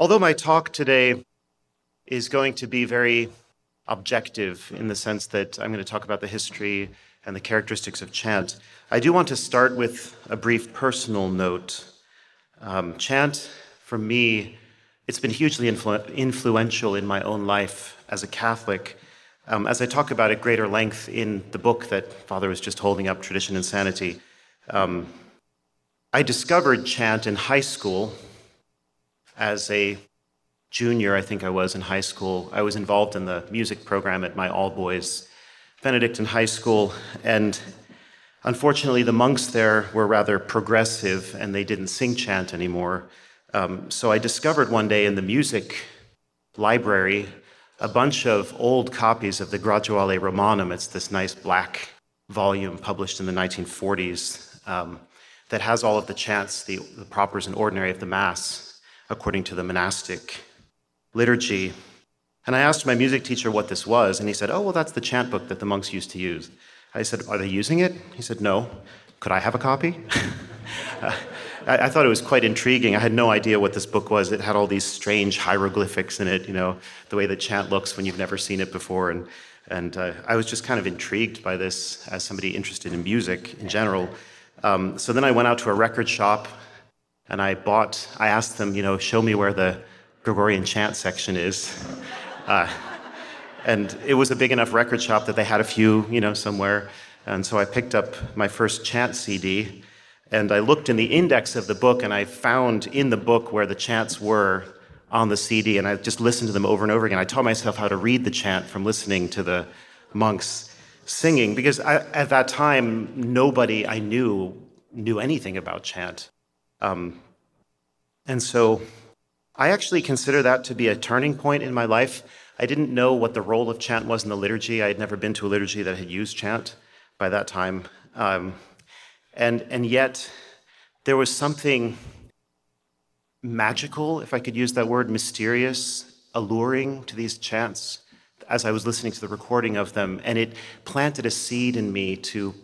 Although my talk today is going to be very objective in the sense that I'm going to talk about the history and the characteristics of chant, I do want to start with a brief personal note. Um, chant, for me, it's been hugely influ- influential in my own life as a Catholic. Um, as I talk about at greater length in the book that Father was just holding up, Tradition and Sanity, um, I discovered chant in high school as a junior, I think I was in high school. I was involved in the music program at my all boys Benedictine high school, and unfortunately, the monks there were rather progressive and they didn't sing chant anymore. Um, so I discovered one day in the music library a bunch of old copies of the Graduale Romanum. It's this nice black volume published in the 1940s um, that has all of the chants, the, the propers and ordinary of the Mass, according to the monastic liturgy. And I asked my music teacher what this was, and he said, Oh, well, that's the chant book that the monks used to use. I said, Are they using it? He said, No. Could I have a copy? I, I, thought it was quite intriguing. I had no idea what this book was. It had all these strange hieroglyphics in it, you know, the way that chant looks when you've never seen it before. And, and uh, I was just kind of intrigued by this as somebody interested in music in general. Um, so then I went out to a record shop and I bought, I asked them, you know, show me where the Gregorian chant section is. Uh, and it was a big enough record shop that they had a few, you know, somewhere. And so I picked up my first chant CD and I looked in the index of the book and I found in the book where the chants were on the CD and I just listened to them over and over again. I taught myself how to read the chant from listening to the monks singing because I, at that time, nobody I knew knew anything about chant. Um, and so I actually consider that to be a turning point in my life. I didn't know what the role of chant was in the liturgy. I had never been to a liturgy that had used chant by that time. Um, and, and yet, there was something magical, if I could use that word, mysterious, alluring to these chants as I was listening to the recording of them. And it planted a seed in me to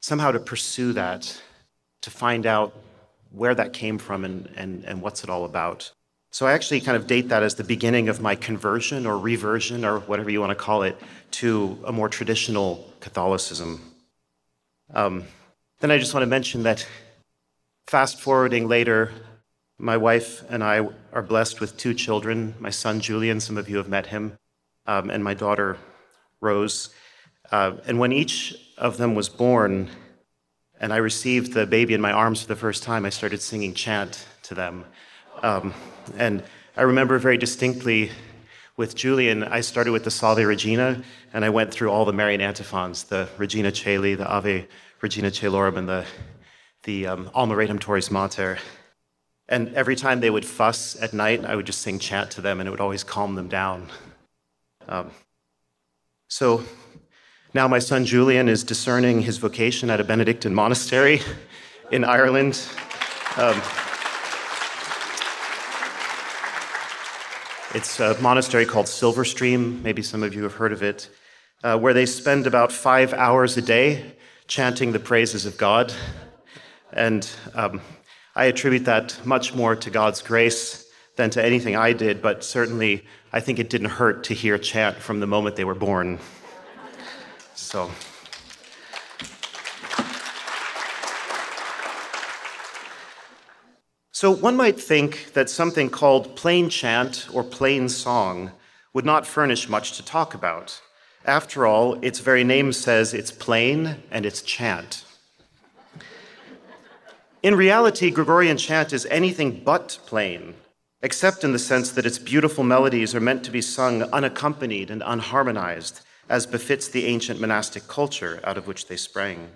somehow to pursue that, to find out where that came from and, and, and what's it all about. So I actually kind of date that as the beginning of my conversion or reversion or whatever you want to call it to a more traditional Catholicism. Um, then I just want to mention that fast forwarding later, my wife and I are blessed with two children my son Julian, some of you have met him, um, and my daughter Rose. Uh, and when each of them was born, and I received the baby in my arms for the first time, I started singing chant to them. Um, and I remember very distinctly with Julian, I started with the Salve Regina, and I went through all the Marian antiphons, the Regina Caeli, the Ave Regina Caelorum and the, the um, Alma Redemptoris Mater. And every time they would fuss at night, I would just sing chant to them, and it would always calm them down. Um, so now my son Julian is discerning his vocation at a Benedictine monastery in Ireland. Um, it's a monastery called Silverstream. Maybe some of you have heard of it, uh, where they spend about five hours a day chanting the praises of God. And um, I attribute that much more to God's grace than to anything I did, but certainly I think it didn't hurt to hear chant from the moment they were born. So. So one might think that something called plain chant or plain song would not furnish much to talk about. After all, its very name says it's plain and it's chant. In reality, Gregorian chant is anything but plain, except in the sense that its beautiful melodies are meant to be sung unaccompanied and unharmonized, as befits the ancient monastic culture out of which they sprang.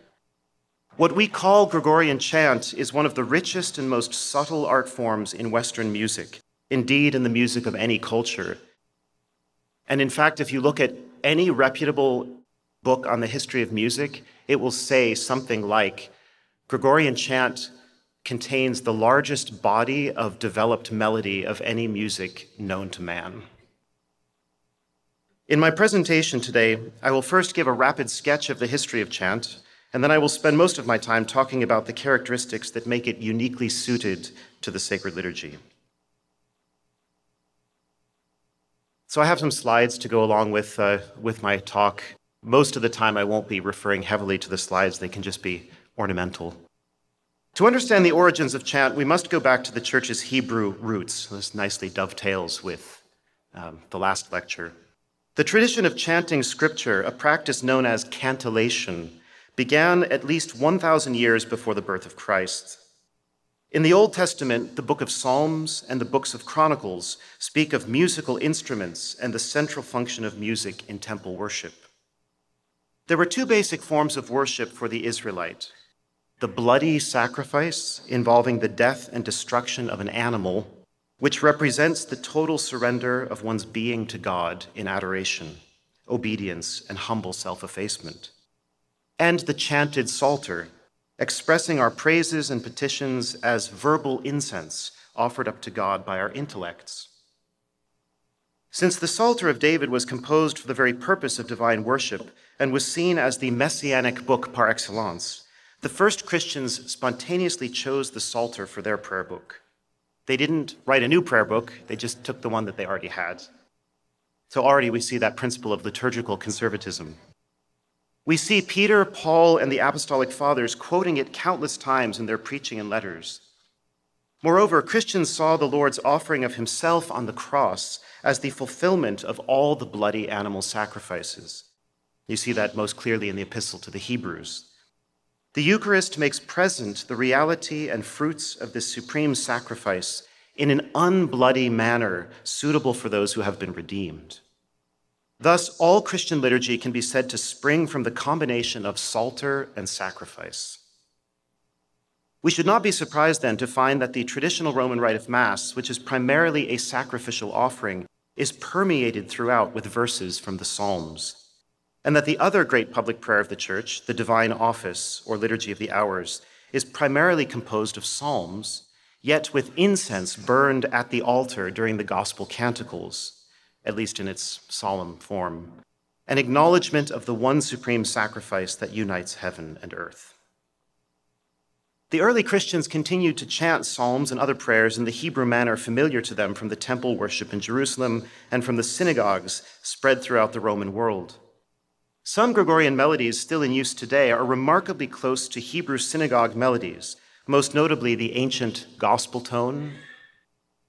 What we call Gregorian chant is one of the richest and most subtle art forms in Western music, indeed, in the music of any culture. And in fact, if you look at any reputable book on the history of music, it will say something like Gregorian chant contains the largest body of developed melody of any music known to man. In my presentation today, I will first give a rapid sketch of the history of chant, and then I will spend most of my time talking about the characteristics that make it uniquely suited to the sacred liturgy. So I have some slides to go along with, uh, with my talk. Most of the time, I won't be referring heavily to the slides, they can just be ornamental. To understand the origins of chant, we must go back to the church's Hebrew roots. This nicely dovetails with um, the last lecture. The tradition of chanting scripture, a practice known as cantillation, began at least 1,000 years before the birth of Christ. In the Old Testament, the book of Psalms and the books of Chronicles speak of musical instruments and the central function of music in temple worship. There were two basic forms of worship for the Israelite the bloody sacrifice involving the death and destruction of an animal, which represents the total surrender of one's being to God in adoration, obedience, and humble self effacement, and the chanted psalter expressing our praises and petitions as verbal incense offered up to God by our intellects. Since the Psalter of David was composed for the very purpose of divine worship and was seen as the messianic book par excellence, the first Christians spontaneously chose the Psalter for their prayer book. They didn't write a new prayer book, they just took the one that they already had. So already we see that principle of liturgical conservatism. We see Peter, Paul, and the apostolic fathers quoting it countless times in their preaching and letters. Moreover, Christians saw the Lord's offering of himself on the cross as the fulfillment of all the bloody animal sacrifices. You see that most clearly in the epistle to the Hebrews. The Eucharist makes present the reality and fruits of this supreme sacrifice in an unbloody manner suitable for those who have been redeemed. Thus, all Christian liturgy can be said to spring from the combination of psalter and sacrifice. We should not be surprised then to find that the traditional Roman rite of Mass, which is primarily a sacrificial offering, is permeated throughout with verses from the Psalms, and that the other great public prayer of the Church, the Divine Office or Liturgy of the Hours, is primarily composed of psalms, yet with incense burned at the altar during the Gospel canticles at least in its solemn form, an acknowledgement of the one supreme sacrifice that unites heaven and earth. The early Christians continued to chant psalms and other prayers in the Hebrew manner familiar to them from the temple worship in Jerusalem and from the synagogues spread throughout the Roman world. Some Gregorian melodies still in use today are remarkably close to Hebrew synagogue melodies, most notably the ancient gospel tone.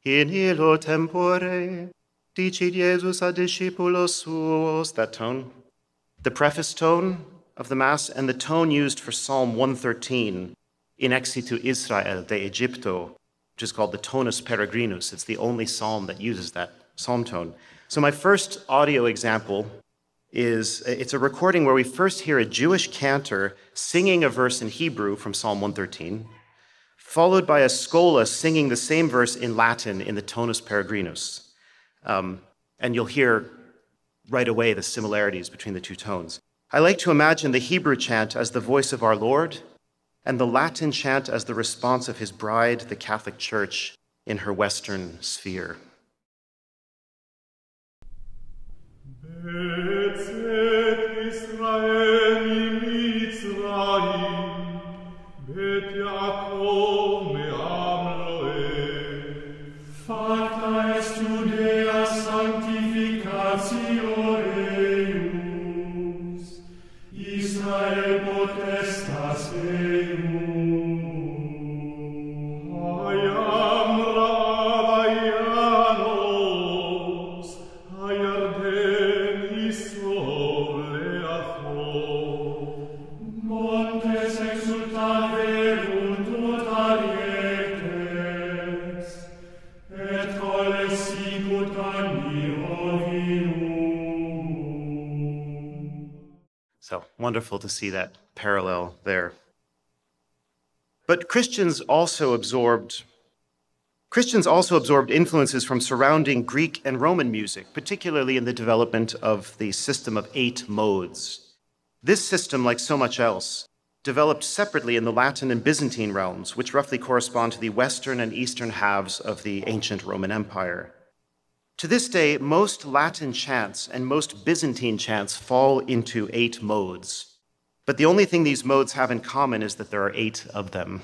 In illo tempore Dicit Jesus a discipulos suos, that tone. The preface tone of the Mass and the tone used for Psalm 113, in exitu Israel de Egypto, which is called the tonus peregrinus. It's the only psalm that uses that psalm tone. So my first audio example is it's a recording where we first hear a Jewish cantor singing a verse in Hebrew from Psalm 113, followed by a schola singing the same verse in Latin in the tonus peregrinus. Um, and you'll hear right away the similarities between the two tones. I like to imagine the Hebrew chant as the voice of our Lord, and the Latin chant as the response of his bride, the Catholic Church, in her Western sphere. et sed Israel wonderful to see that parallel there. But Christians also absorbed Christians also absorbed influences from surrounding Greek and Roman music, particularly in the development of the system of eight modes. This system, like so much else, developed separately in the Latin and Byzantine realms, which roughly correspond to the western and eastern halves of the ancient Roman Empire. To this day, most Latin chants and most Byzantine chants fall into eight modes. But the only thing these modes have in common is that there are eight of them.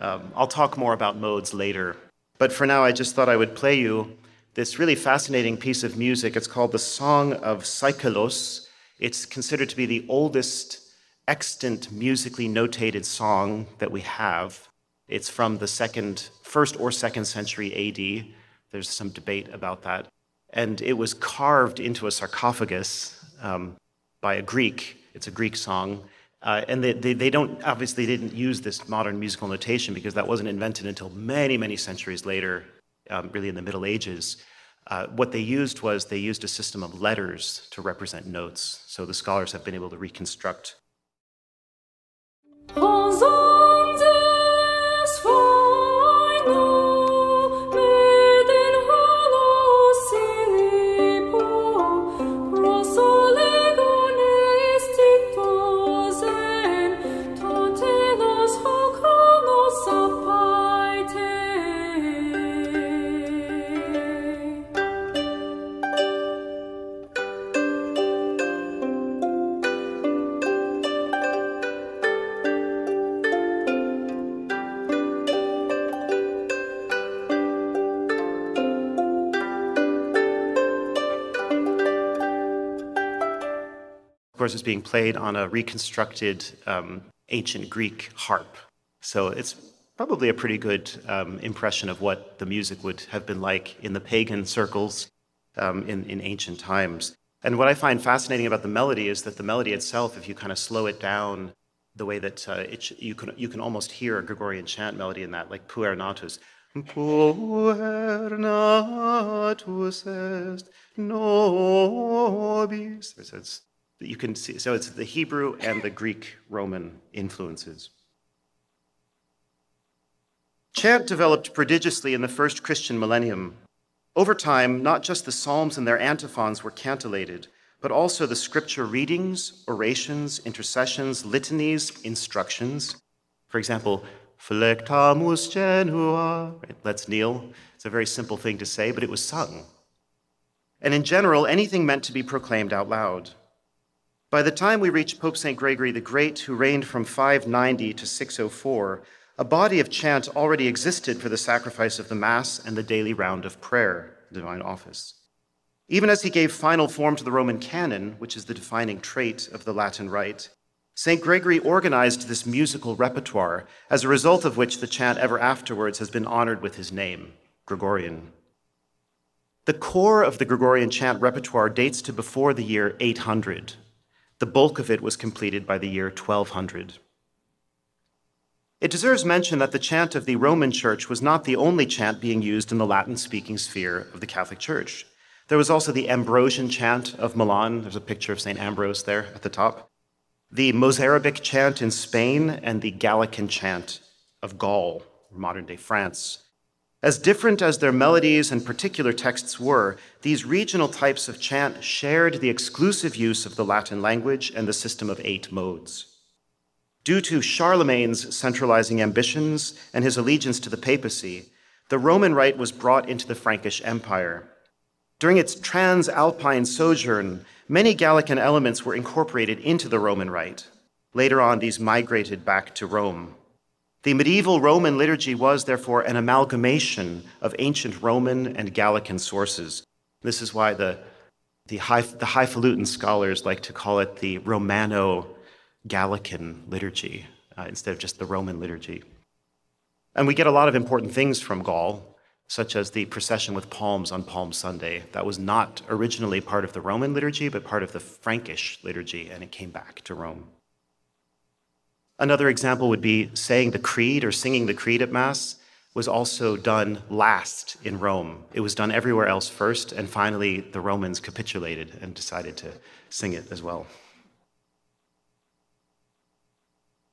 Um, I'll talk more about modes later. But for now, I just thought I would play you this really fascinating piece of music. It's called the Song of Seikilos. It's considered to be the oldest extant musically notated song that we have. It's from the second, first or second century AD. There's some debate about that. And it was carved into a sarcophagus um, by a Greek. It's a Greek song. Uh, and they, they, they, don't, obviously, didn't use this modern musical notation because that wasn't invented until many, many centuries later, um, really in the Middle Ages. Uh, what they used was they used a system of letters to represent notes. So the scholars have been able to reconstruct. course, is being played on a reconstructed um, ancient Greek harp. So it's probably a pretty good um, impression of what the music would have been like in the pagan circles um, in, in ancient times. And what I find fascinating about the melody is that the melody itself, if you kind of slow it down, the way that uh, it, you can you can almost hear a Gregorian chant melody in that, like puer natus. Puer natus est nobis. That you can see. So it's the Hebrew and the Greek Roman influences. Chant developed prodigiously in the first Christian millennium. Over time, not just the Psalms and their antiphons were cantilated, but also the scripture readings, orations, intercessions, litanies, instructions. For example, Flectamus genua, right? let's kneel. It's a very simple thing to say, but it was sung. And in general, anything meant to be proclaimed out loud. By the time we reach Pope St. Gregory the Great, who reigned from 590 to 604, a body of chant already existed for the sacrifice of the Mass and the daily round of prayer, the divine office. Even as he gave final form to the Roman canon, which is the defining trait of the Latin Rite, St. Gregory organized this musical repertoire, as a result of which the chant ever afterwards has been honored with his name, Gregorian. The core of the Gregorian chant repertoire dates to before the year 800, the bulk of it was completed by the year 1200. It deserves mention that the chant of the Roman Church was not the only chant being used in the Latin speaking sphere of the Catholic Church. There was also the Ambrosian chant of Milan. There's a picture of St. Ambrose there at the top. The Mozarabic chant in Spain and the Gallican chant of Gaul, modern day France. As different as their melodies and particular texts were, these regional types of chant shared the exclusive use of the Latin language and the system of eight modes. Due to Charlemagne's centralizing ambitions and his allegiance to the papacy, the Roman Rite was brought into the Frankish Empire. During its transalpine sojourn, many Gallican elements were incorporated into the Roman Rite. Later on, these migrated back to Rome. The medieval Roman liturgy was, therefore, an amalgamation of ancient Roman and Gallican sources. This is why the, the, high, the highfalutin scholars like to call it the Romano Gallican liturgy uh, instead of just the Roman liturgy. And we get a lot of important things from Gaul, such as the procession with palms on Palm Sunday. That was not originally part of the Roman liturgy, but part of the Frankish liturgy, and it came back to Rome. Another example would be saying the creed or singing the creed at Mass was also done last in Rome. It was done everywhere else first, and finally the Romans capitulated and decided to sing it as well.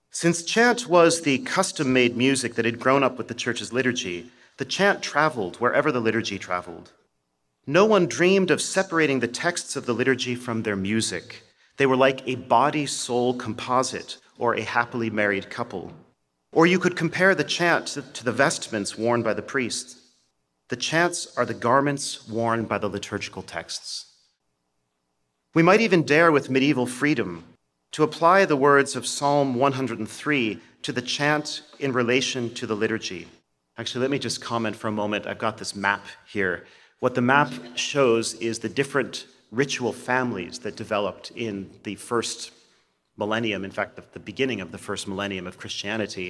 Since chant was the custom made music that had grown up with the church's liturgy, the chant traveled wherever the liturgy traveled. No one dreamed of separating the texts of the liturgy from their music. They were like a body soul composite or a happily married couple. Or you could compare the chant to the vestments worn by the priest. The chants are the garments worn by the liturgical texts. We might even dare, with medieval freedom, to apply the words of Psalm 103 to the chant in relation to the liturgy. Actually, let me just comment for a moment. I've got this map here What the map shows is the different ritual families that developed in the first millennium, in fact, the, the beginning of the first millennium of Christianity.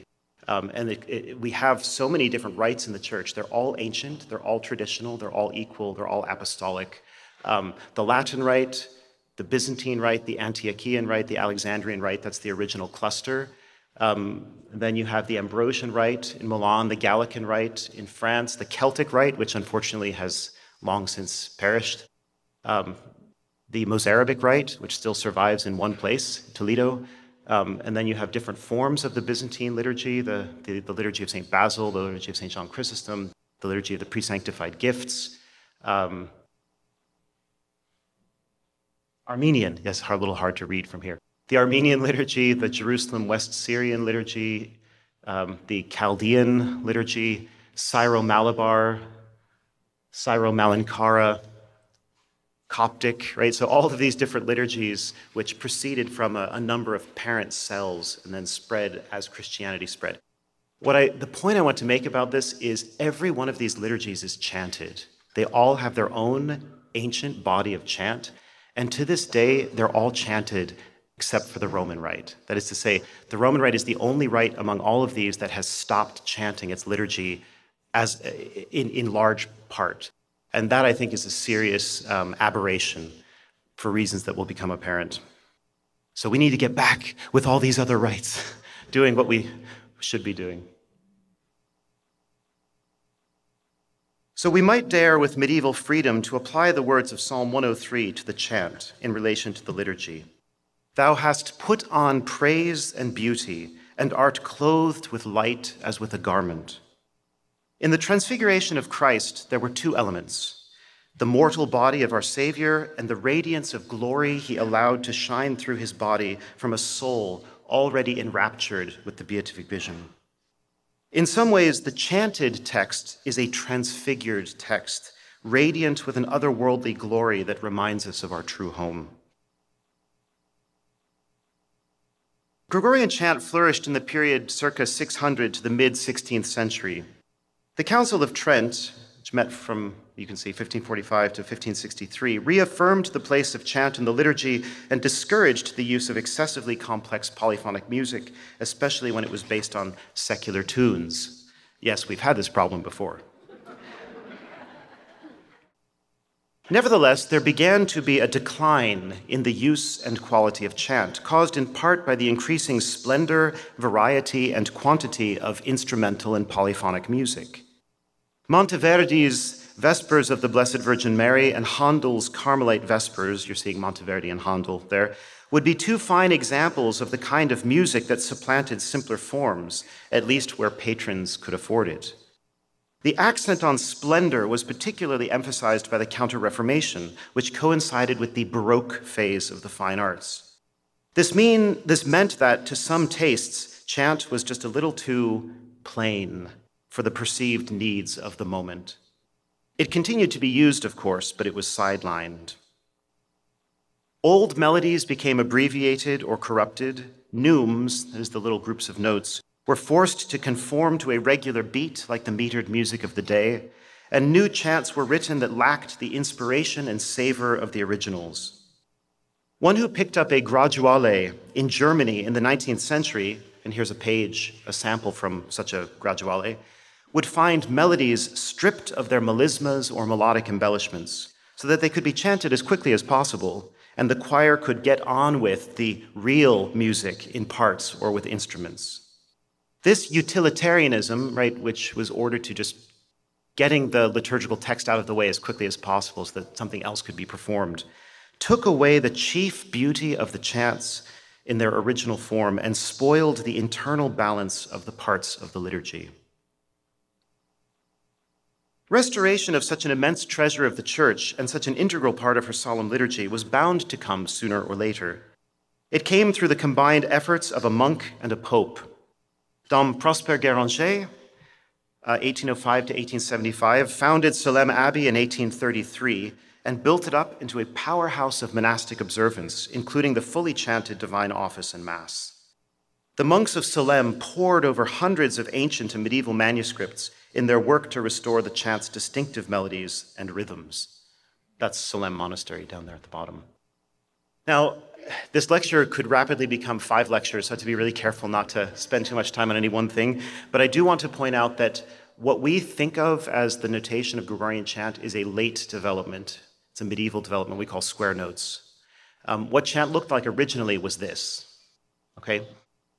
Um, and it, it, we have so many different rites in the church. They're all ancient, they're all traditional, they're all equal, they're all apostolic. Um, the Latin rite, the Byzantine rite, the Antiochian rite, the Alexandrian rite, that's the original cluster. Um, then you have the Ambrosian rite in Milan, the Gallican rite in France, the Celtic rite, which unfortunately has long since perished, um, the Mozarabic rite, which still survives in one place, Toledo. Um, and then you have different forms of the Byzantine liturgy the, the, the liturgy of St. Basil, the liturgy of St. John Chrysostom, the liturgy of the pre sanctified gifts. Um, Armenian, yes, a little hard to read from here. The Armenian liturgy, the Jerusalem West Syrian liturgy, um, the Chaldean liturgy, Syro Malabar, Syro Malankara, Coptic, right? So all of these different liturgies, which proceeded from a, a, number of parent cells and then spread as Christianity spread. What I, the point I want to make about this is every one of these liturgies is chanted. They all have their own ancient body of chant, and to this day, they're all chanted except for the Roman Rite. That is to say, the Roman Rite is the only rite among all of these that has stopped chanting its liturgy as in, in large part. And that, I think, is a serious um, aberration for reasons that will become apparent. So we need to get back with all these other rights, doing what we should be doing. So we might dare, with medieval freedom, to apply the words of Psalm 103 to the chant in relation to the liturgy. Thou hast put on praise and beauty, and art clothed with light as with a garment. In the transfiguration of Christ, there were two elements the mortal body of our Savior and the radiance of glory he allowed to shine through his body from a soul already enraptured with the beatific vision. In some ways, the chanted text is a transfigured text, radiant with an otherworldly glory that reminds us of our true home. Gregorian chant flourished in the period circa 600 to the mid 16th century. The Council of Trent, which met from, you can see, 1545 to 1563, reaffirmed the place of chant in the liturgy and discouraged the use of excessively complex polyphonic music, especially when it was based on secular tunes. Yes, we've had this problem before. Nevertheless, there began to be a decline in the use and quality of chant, caused in part by the increasing splendor, variety, and quantity of instrumental and polyphonic music. Monteverdi's Vespers of the Blessed Virgin Mary and Handel's Carmelite Vespers, you're seeing Monteverdi and Handel there, would be two fine examples of the kind of music that supplanted simpler forms, at least where patrons could afford it. The accent on splendor was particularly emphasized by the Counter Reformation, which coincided with the Baroque phase of the fine arts. This, mean, this meant that, to some tastes, chant was just a little too plain for the perceived needs of the moment. It continued to be used, of course, but it was sidelined. Old melodies became abbreviated or corrupted. Neumes, that is the little groups of notes, were forced to conform to a regular beat like the metered music of the day, and new chants were written that lacked the inspiration and savor of the originals. One who picked up a graduale in Germany in the 19th century, and here's a page, a sample from such a graduale, would find melodies stripped of their melismas or melodic embellishments so that they could be chanted as quickly as possible, and the choir could get on with the real music in parts or with instruments. This utilitarianism, right, which was ordered to just getting the liturgical text out of the way as quickly as possible so that something else could be performed, took away the chief beauty of the chants in their original form and spoiled the internal balance of the parts of the liturgy. Restoration of such an immense treasure of the church and such an integral part of her solemn liturgy was bound to come sooner or later. It came through the combined efforts of a monk and a pope Dom Prosper Guéranger, uh, 1805 to 1875, founded Solesmes Abbey in 1833 and built it up into a powerhouse of monastic observance, including the fully chanted divine office and mass. The monks of Solesmes pored over hundreds of ancient and medieval manuscripts, in their work to restore the chant's distinctive melodies and rhythms. That's Solesmes Monastery down there at the bottom. Now, this lecture could rapidly become five lectures, so I have to be really careful not to spend too much time on any one thing. But I do want to point out that what we think of as the notation of Gregorian chant is a late development. It's a medieval development we call square notes. Um, what chant looked like originally was this. Okay,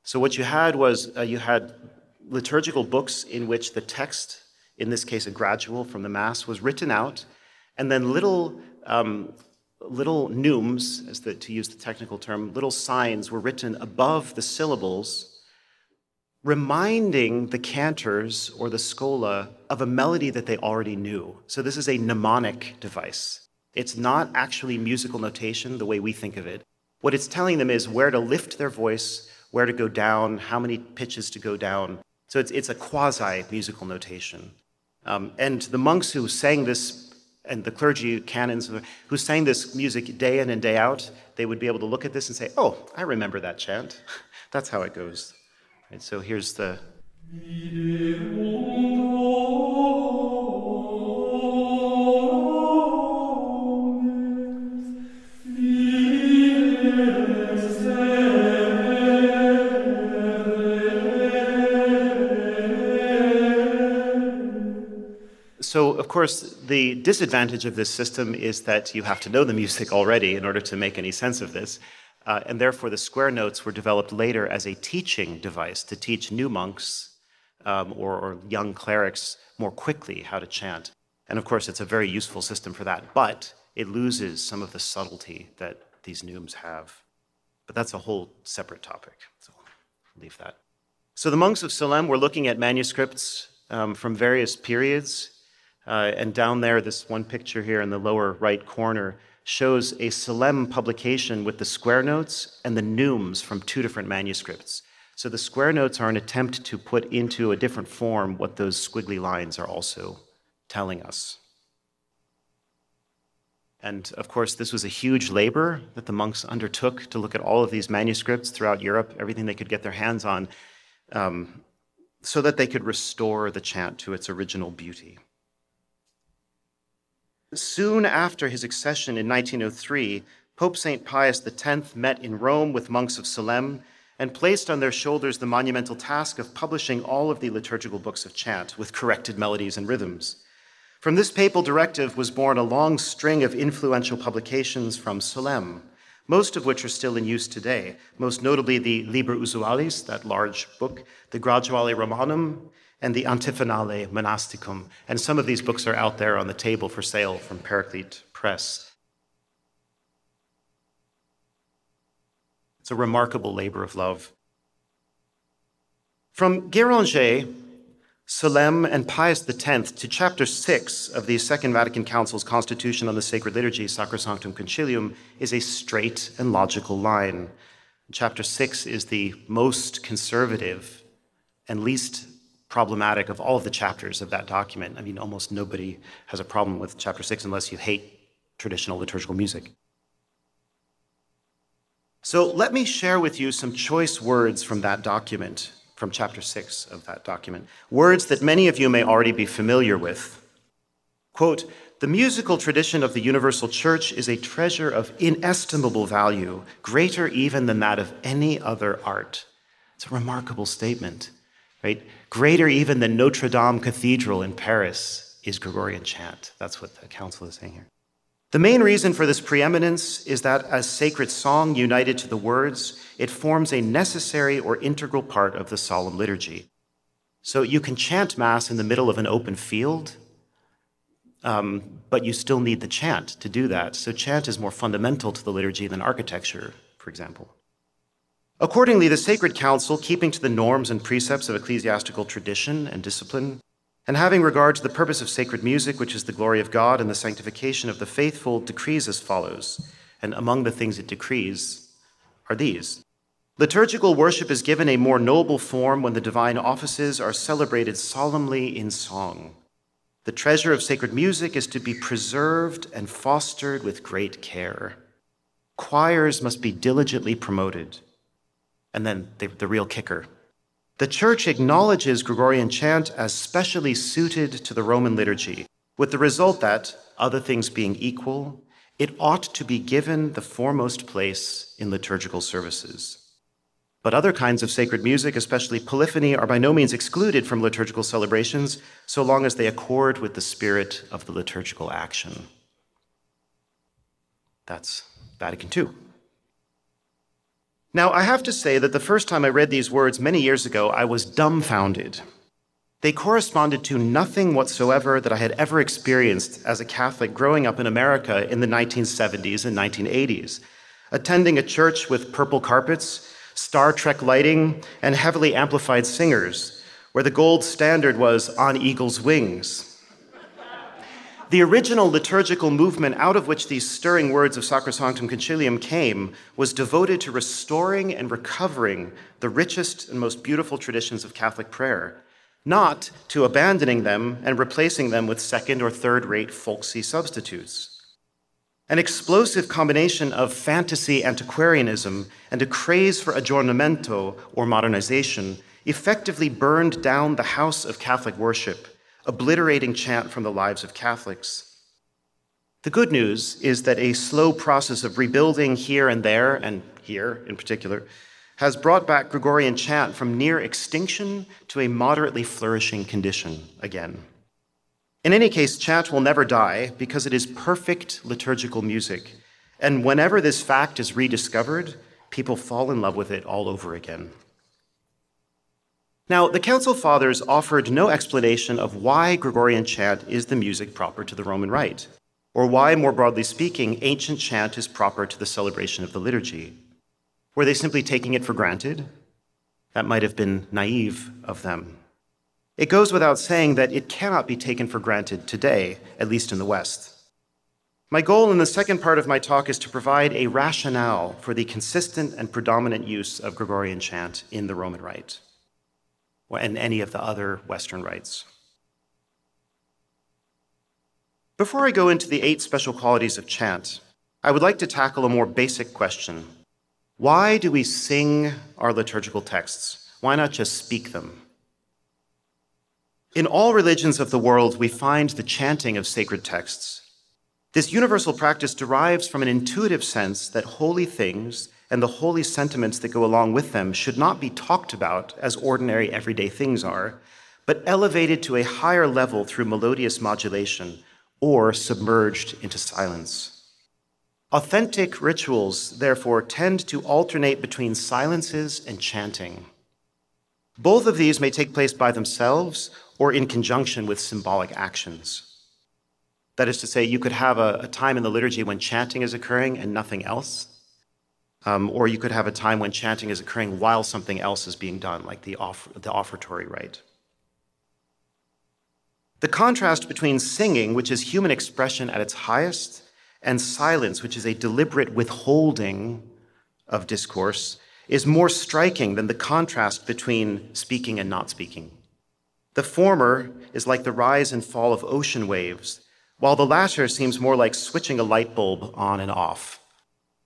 so what you had was uh, you had liturgical books in which the text, in this case a gradual from the Mass, was written out, and then little um, little neumes, as the, to use the technical term, little signs were written above the syllables, reminding the cantors or the schola of a melody that they already knew. So this is a mnemonic device. It's not actually musical notation the way we think of it. What it's telling them is where to lift their voice, where to go down, how many pitches to go down. So it's, it's a quasi musical notation. Um, and the monks who sang this and the clergy canons who sang this music day in and day out, they would be able to look at this and say, "Oh, I remember that chant. That's how it goes." Right, so here's the. So, of course, the disadvantage of this system is that you have to know the music already in order to make any sense of this. Uh, and therefore, the square notes were developed later as a teaching device to teach new monks um, or, or young clerics more quickly how to chant. And of course, it's a very useful system for that, but it loses some of the subtlety that these neumes have. But that's a whole separate topic, so I'll leave that. So the monks of Solesmes were looking at manuscripts um, from various periods uh, and down there, this one picture here in the lower right corner shows a Solesmes publication with the square notes and the neumes from two different manuscripts. So the square notes are an attempt to put into a different form what those squiggly lines are also telling us. And of course, this was a huge labor that the monks undertook to look at all of these manuscripts throughout Europe, everything they could get their hands on, um, so that they could restore the chant to its original beauty. Soon after his accession in 1903, Pope St. Pius X met in Rome with monks of Solesmes and placed on their shoulders the monumental task of publishing all of the liturgical books of chant with corrected melodies and rhythms. From this papal directive was born a long string of influential publications from Solesmes, most of which are still in use today, most notably the Liber Usualis, that large book, the Graduale Romanum, and the Antiphonale Monasticum. And some of these books are out there on the table for sale from Paraclete Press. It's a remarkable labor of love. From Guéranger, Solesmes, and Pius X to chapter 6 of the Second Vatican Council's Constitution on the Sacred Liturgy, Sacrosanctum Concilium, is a straight and logical line. Chapter 6 is the most conservative and least problematic of all of the chapters of that document. I mean, almost nobody has a problem with chapter six unless you hate traditional liturgical music. So let me share with you some choice words from that document, from chapter six of that document, words that many of you may already be familiar with. Quote, the musical tradition of the Universal Church is a treasure of inestimable value, greater even than that of any other art. It's a remarkable statement right? Greater even than Notre Dame Cathedral in Paris is Gregorian chant. That's what the council is saying here. The main reason for this preeminence is that as sacred song united to the words, it forms a necessary or integral part of the solemn liturgy. So you can chant Mass in the middle of an open field, um, but you still need the chant to do that. So chant is more fundamental to the liturgy than architecture, for example. Accordingly, the Sacred Council, keeping to the norms and precepts of ecclesiastical tradition and discipline, and having regard to the purpose of sacred music, which is the glory of God and the sanctification of the faithful, decrees as follows. And among the things it decrees are these Liturgical worship is given a more noble form when the divine offices are celebrated solemnly in song. The treasure of sacred music is to be preserved and fostered with great care. Choirs must be diligently promoted and then the, the real kicker The Church acknowledges Gregorian chant as specially suited to the Roman liturgy, with the result that, other things being equal, it ought to be given the foremost place in liturgical services. But other kinds of sacred music, especially polyphony, are by no means excluded from liturgical celebrations so long as they accord with the spirit of the liturgical action. That's Vatican II. Now, I have to say that the first time I read these words many years ago, I was dumbfounded. They corresponded to nothing whatsoever that I had ever experienced as a Catholic growing up in America in the 1970s and 1980s, attending a church with purple carpets, Star Trek lighting, and heavily amplified singers, where the gold standard was On Eagle's Wings. The original liturgical movement out of which these stirring words of Sacrosanctum Concilium came was devoted to restoring and recovering the richest and most beautiful traditions of Catholic prayer, not to abandoning them and replacing them with second or third rate folksy substitutes. An explosive combination of fantasy antiquarianism and a craze for aggiornamento or modernization effectively burned down the house of Catholic worship obliterating chant from the lives of Catholics. The good news is that a slow process of rebuilding here and there, and here in particular, has brought back Gregorian chant from near extinction to a moderately flourishing condition again. In any case, chant will never die because it is perfect liturgical music. And whenever this fact is rediscovered, people fall in love with it all over again. Now, the Council Fathers offered no explanation of why Gregorian chant is the music proper to the Roman Rite, or why, more broadly speaking, ancient chant is proper to the celebration of the liturgy. Were they simply taking it for granted? That might have been naive of them. It goes without saying that it cannot be taken for granted today, at least in the West. My goal in the second part of my talk is to provide a rationale for the consistent and predominant use of Gregorian chant in the Roman Rite and any of the other Western rites. Before I go into the eight special qualities of chant, I would like to tackle a more basic question. Why do we sing our liturgical texts? Why not just speak them? In all religions of the world, we find the chanting of sacred texts. This universal practice derives from an intuitive sense that holy things and the holy sentiments that go along with them should not be talked about as ordinary everyday things are, but elevated to a higher level through melodious modulation or submerged into silence. Authentic rituals, therefore, tend to alternate between silences and chanting. Both of these may take place by themselves or in conjunction with symbolic actions. That is to say, you could have a, a, time in the liturgy when chanting is occurring and nothing else, um, or you could have a time when chanting is occurring while something else is being done, like the, off- the offertory rite. The contrast between singing, which is human expression at its highest, and silence, which is a deliberate withholding of discourse, is more striking than the contrast between speaking and not speaking. The former is like the rise and fall of ocean waves, while the latter seems more like switching a light bulb on and off.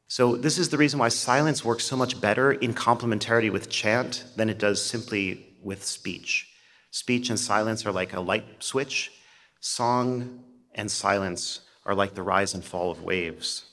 So, this is the reason why silence works so much better in complementarity with chant than it does simply with speech. Speech and silence are like a light switch, song and silence are like the rise and fall of waves.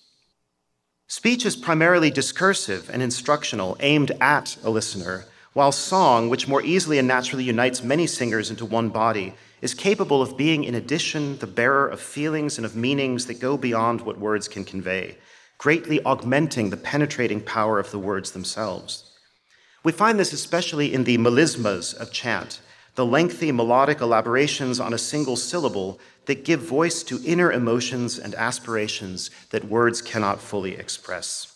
Speech is primarily discursive and instructional, aimed at a listener, while song, which more easily and naturally unites many singers into one body, is capable of being, in addition, the bearer of feelings and of meanings that go beyond what words can convey greatly augmenting the penetrating power of the words themselves. We find this especially in the melismas of chant, the lengthy melodic elaborations on a single syllable that give voice to inner emotions and aspirations that words cannot fully express.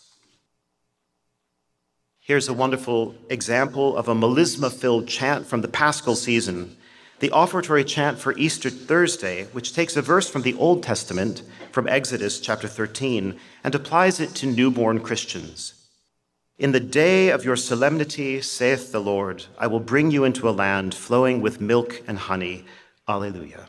Here's a wonderful example of a melisma filled chant from the Paschal season the offertory chant for Easter Thursday, which takes a verse from the Old Testament, from Exodus chapter 13, and applies it to newborn Christians. In the day of your solemnity, saith the Lord, I will bring you into a land flowing with milk and honey. Alleluia.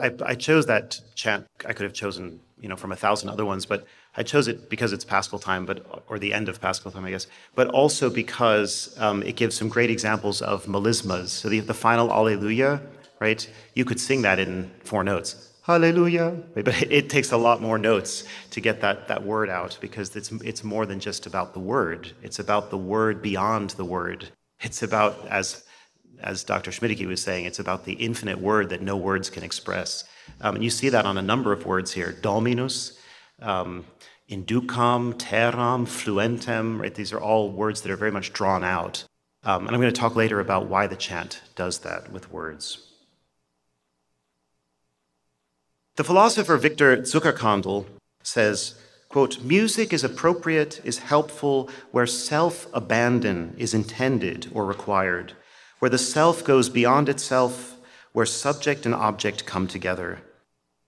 I, I, chose that chant. I could have chosen, you know, from a thousand other ones, but I chose it because it's Paschal time, but or the end of Paschal time, I guess. But also because um, it gives some great examples of melismas. So the, the final Alleluia, right? You could sing that in four notes. Hallelujah. But it, it takes a lot more notes to get that, that word out because it's, it's more than just about the word. It's about the word beyond the word. It's about, as as Dr. Schmidtke was saying, it's about the infinite word that no words can express. Um, and you see that on a number of words here Dominus, um, inducam, terram, fluentem, right? These are all words that are very much drawn out. Um, and I'm going to talk later about why the chant does that with words. The philosopher Victor Zuckerkandl says, quote, music is appropriate, is helpful where self abandon is intended or required where the self goes beyond itself, where subject and object come together.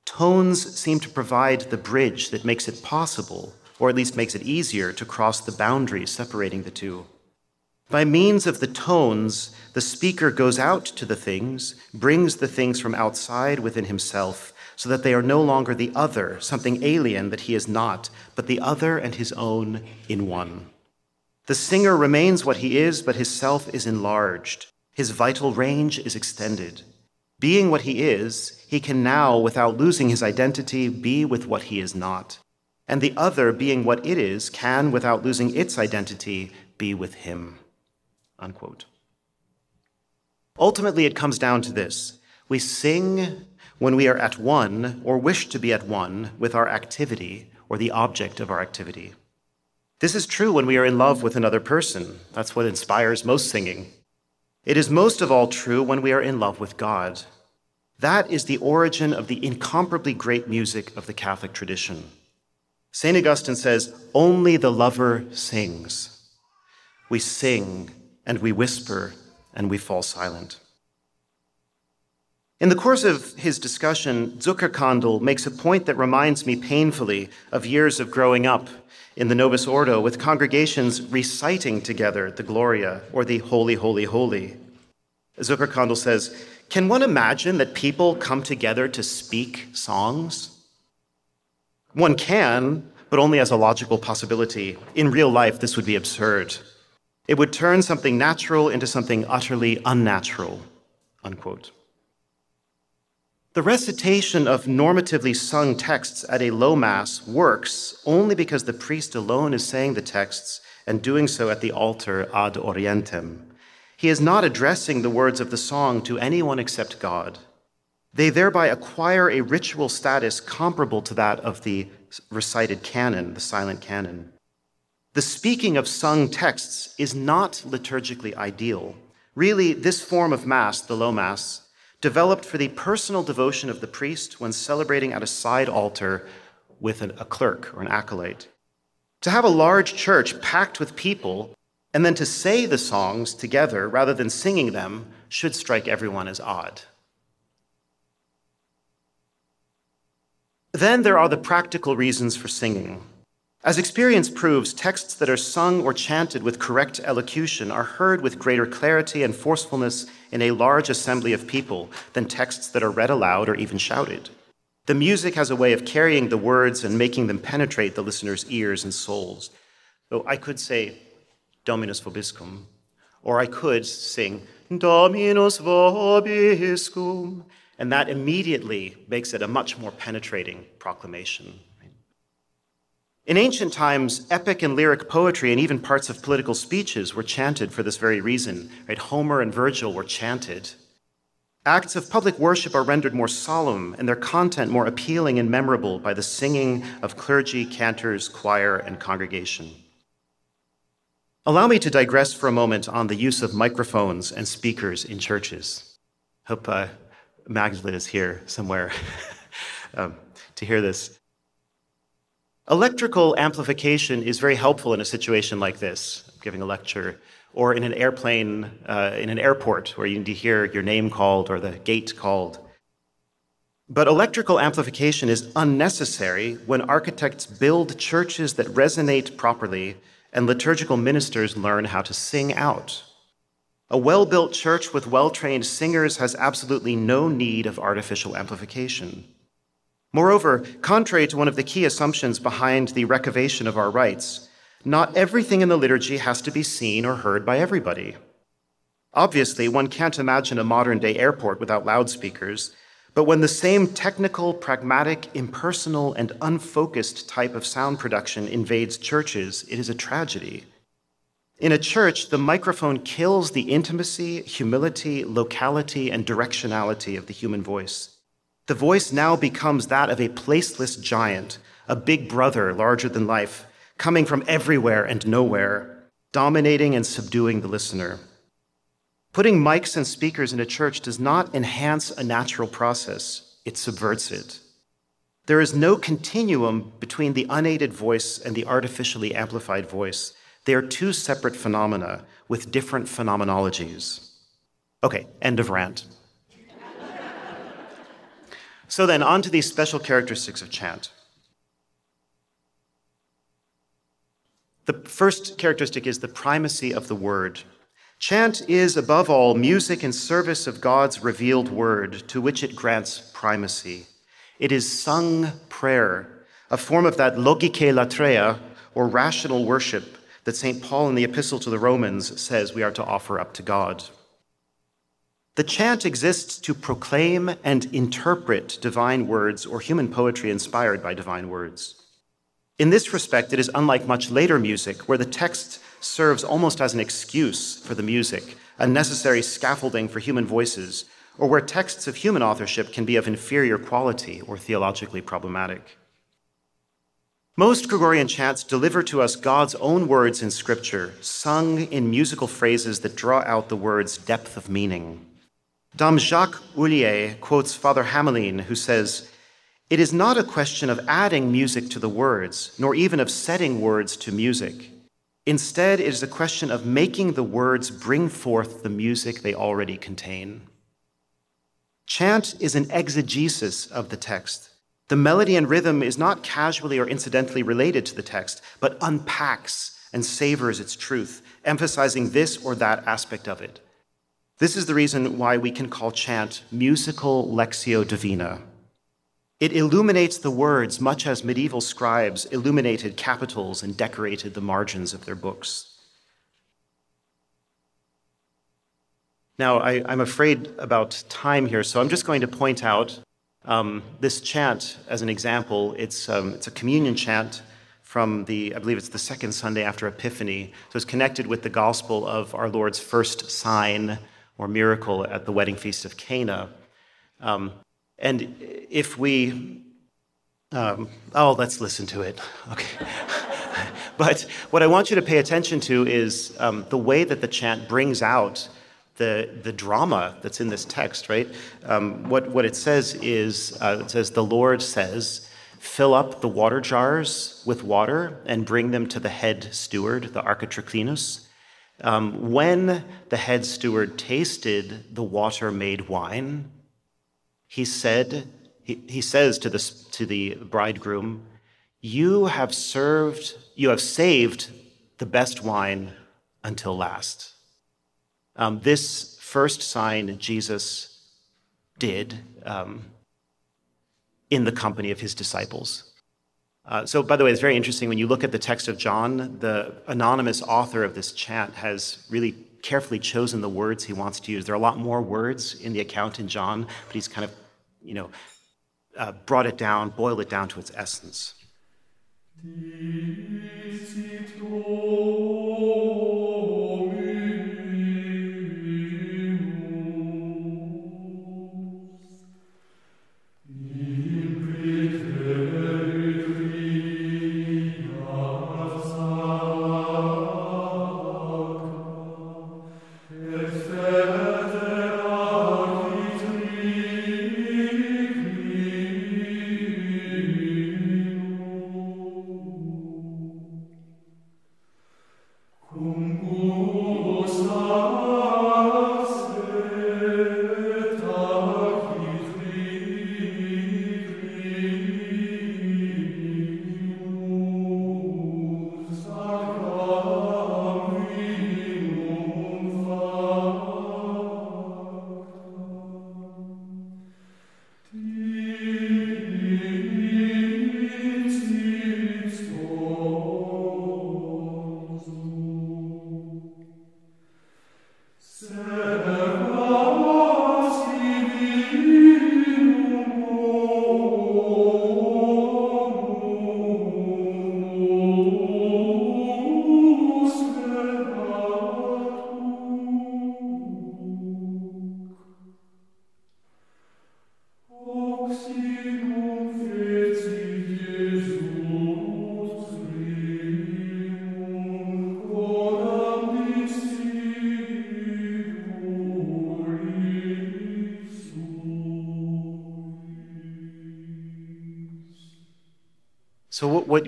Tones seem to provide the bridge that makes it possible, or at least makes it easier, to cross the boundary separating the two. By means of the tones, the speaker goes out to the things, brings the things from outside within himself, so that they are no longer the other, something alien that he is not, but the other and his own in one. The singer remains what he is, but his self is enlarged. His vital range is extended. Being what he is, he can now, without losing his identity, be with what he is not. And the other, being what it is, can, without losing its identity, be with him. Unquote. Ultimately, it comes down to this we sing when we are at one or wish to be at one with our activity or the object of our activity. This is true when we are in love with another person. That's what inspires most singing. It is most of all true when we are in love with God. That is the origin of the incomparably great music of the Catholic tradition. St. Augustine says, Only the lover sings. We sing and we whisper and we fall silent. In the course of his discussion, Zuckerkandl makes a point that reminds me painfully of years of growing up in the Novus Ordo with congregations reciting together the Gloria or the Holy, Holy, Holy. Zuckerkandl says, Can one imagine that people come together to speak songs? One can, but only as a logical possibility. In real life, this would be absurd. It would turn something natural into something utterly unnatural. Unquote. The recitation of normatively sung texts at a low mass works only because the priest alone is saying the texts and doing so at the altar ad orientem. He is not addressing the words of the song to anyone except God. They thereby acquire a ritual status comparable to that of the recited canon, the silent canon. The speaking of sung texts is not liturgically ideal. Really, this form of Mass, the Low Mass, developed for the personal devotion of the priest when celebrating at a side altar with a clerk or an acolyte. To have a large church packed with people and then to say the songs together rather than singing them should strike everyone as odd. Then there are the practical reasons for singing. As experience proves, texts that are sung or chanted with correct elocution are heard with greater clarity and forcefulness in a large assembly of people than texts that are read aloud or even shouted. The music has a way of carrying the words and making them penetrate the listener's ears and souls. So I could say, Dominus vobiscum, or I could sing, Dominus vobiscum, and that immediately makes it a much more penetrating proclamation. In ancient times, epic and lyric poetry and even parts of political speeches were chanted for this very reason. Right? Homer and Virgil were chanted. Acts of public worship are rendered more solemn and their content more appealing and memorable by the singing of clergy, cantors, choir, and congregation. Allow me to digress for a moment on the use of microphones and speakers in churches. Hope uh, Magdalene is here somewhere um, to hear this. Electrical amplification is very helpful in a situation like this, giving a lecture, or in an airplane, uh, in an airport, where you need to hear your name called or the gate called. But electrical amplification is unnecessary when architects build churches that resonate properly and liturgical ministers learn how to sing out. A well built church with well trained singers has absolutely no need of artificial amplification. Moreover, contrary to one of the key assumptions behind the recavation of our rites, not everything in the liturgy has to be seen or heard by everybody. Obviously, one can't imagine a modern day airport without loudspeakers, but when the same technical, pragmatic, impersonal, and unfocused type of sound production invades churches, it is a tragedy. In a church, the microphone kills the intimacy, humility, locality, and directionality of the human voice. The voice now becomes that of a placeless giant, a big brother larger than life, coming from everywhere and nowhere, dominating and subduing the listener. Putting mics and speakers in a church does not enhance a natural process, it subverts it. There is no continuum between the unaided voice and the artificially amplified voice. They are two separate phenomena with different phenomenologies. Okay, end of rant. So then, on to these special characteristics of chant. The first characteristic is the primacy of the word. Chant is, above all, music in service of God's revealed word, to which it grants primacy. It is sung prayer, a form of that logike latreia, or rational worship, that St. Paul in the Epistle to the Romans says we are to offer up to God. The chant exists to proclaim and interpret divine words or human poetry inspired by divine words. In this respect, it is unlike much later music, where the text serves almost as an excuse for the music, a necessary scaffolding for human voices, or where texts of human authorship can be of inferior quality or theologically problematic. Most Gregorian chants deliver to us God's own words in Scripture, sung in musical phrases that draw out the word's depth of meaning. Dom Jacques Hourlier quotes Father Hamelin, who says, it is not a question of adding music to the words, nor even of setting words to music. Instead, it is a question of making the words bring forth the music they already contain. Chant is an exegesis of the text. The melody and rhythm is not casually or incidentally related to the text, but unpacks and savors its truth, emphasizing this or that aspect of it. This is the reason why we can call chant musical lectio divina, it illuminates the words much as medieval scribes illuminated capitals and decorated the margins of their books. Now, I, am afraid about time here, so I'm just going to point out um, this chant as an example. It's, um, it's a communion chant from the, I believe it's the second Sunday after Epiphany. So it's connected with the gospel of our Lord's first sign or miracle at the wedding feast of Cana. Um, and if we, um, oh, let's listen to it. Okay. but what I want you to pay attention to is um, the way that the chant brings out the, the drama that's in this text, right? Um, what, what it says is uh, it says, The Lord says, Fill up the water jars with water and bring them to the head steward, the architriclinus. Um, when the head steward tasted the water made wine, he said, he, he says to, this, to the bridegroom, You have served, you have saved the best wine until last. Um, this first sign Jesus did um, in the company of his disciples. Uh, so, by the way, it's very interesting when you look at the text of John, the anonymous author of this chant has really carefully chosen the words he wants to use. There are a lot more words in the account in John, but he's kind of, you know, uh, brought it down, boiled it down to its essence.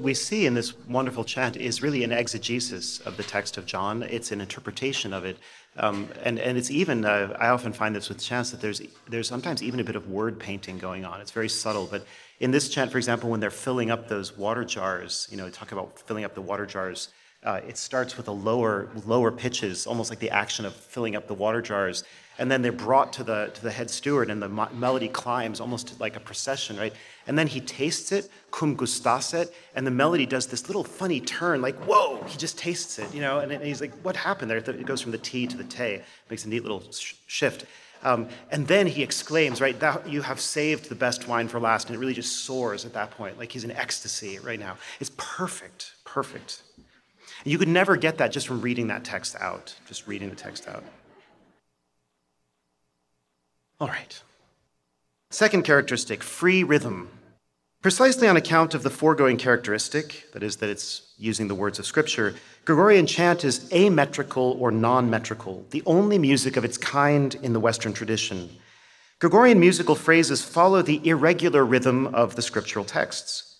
We see in this wonderful chant is really an exegesis of the text of John. It's an interpretation of it. Um, and, and it's even, uh, I often find this with chants that there's, there's sometimes even a bit of word painting going on. It's very subtle. But in this chant, for example, when they're filling up those water jars, you know, talk about filling up the water jars, uh, it starts with a lower, lower pitches, almost like the action of filling up the water jars and then they're brought to the to the head steward, and the melody climbs almost like a procession, right? And then he tastes it, cum gustasset, and the melody does this little funny turn, like whoa! He just tastes it, you know, and, and he's like, what happened there? It goes from the T to the te, makes a neat little sh- shift. Um, and then he exclaims, right, you have saved the best wine for last, and it really just soars at that point, like he's in ecstasy right now. It's perfect, perfect. You could never get that just from reading that text out, just reading the text out. All right. Second characteristic free rhythm. Precisely on account of the foregoing characteristic, that is, that it's using the words of Scripture, Gregorian chant is ametrical or non metrical, the only music of its kind in the Western tradition. Gregorian musical phrases follow the irregular rhythm of the scriptural texts.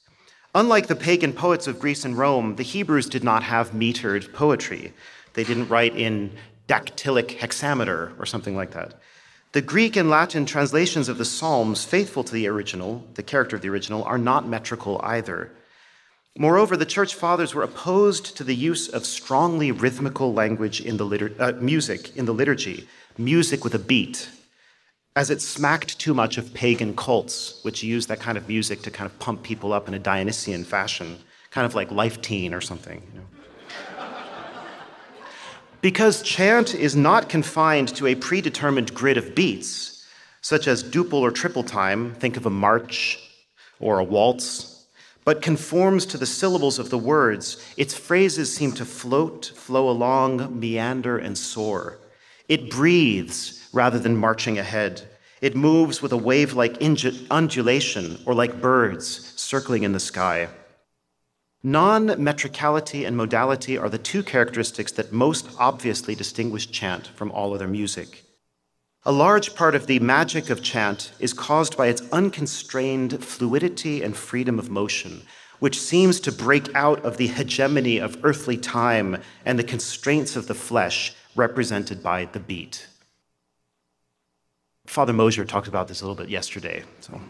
Unlike the pagan poets of Greece and Rome, the Hebrews did not have metered poetry. They didn't write in dactylic hexameter or something like that. The Greek and Latin translations of the Psalms, faithful to the original, the character of the original, are not metrical either. Moreover, the church fathers were opposed to the use of strongly rhythmical language in the litur- uh, music in the liturgy, music with a beat, as it smacked too much of pagan cults, which used that kind of music to kind of pump people up in a Dionysian fashion, kind of like Life Teen or something. You know? Because chant is not confined to a predetermined grid of beats, such as duple or triple time, think of a march or a waltz, but conforms to the syllables of the words, its phrases seem to float, flow along, meander, and soar. It breathes rather than marching ahead. It moves with a wave like undulation or like birds circling in the sky. Non metricality and modality are the two characteristics that most obviously distinguish chant from all other music. A large part of the magic of chant is caused by its unconstrained fluidity and freedom of motion, which seems to break out of the hegemony of earthly time and the constraints of the flesh represented by the beat. Father Mosier talked about this a little bit yesterday. So.